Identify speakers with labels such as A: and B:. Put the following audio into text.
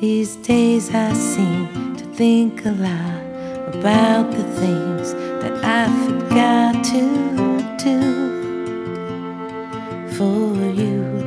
A: These days I seem to think a lot about the things that I forgot to do for you.